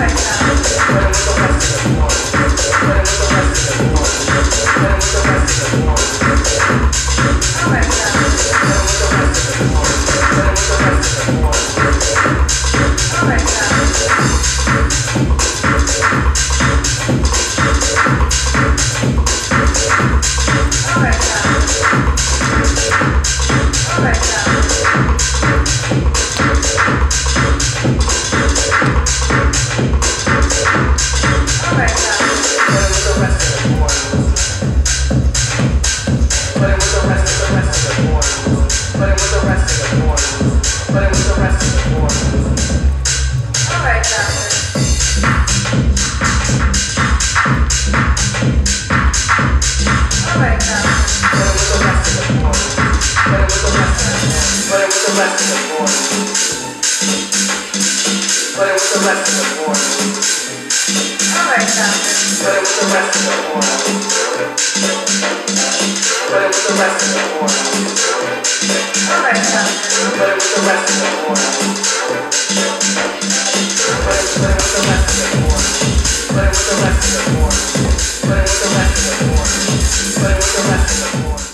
Thank you. But it was a lesson of warning the rest. But it was the rest of the world. But it was the rest of the world. But it was the rest of the world. The rest of the world.